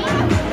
Woo!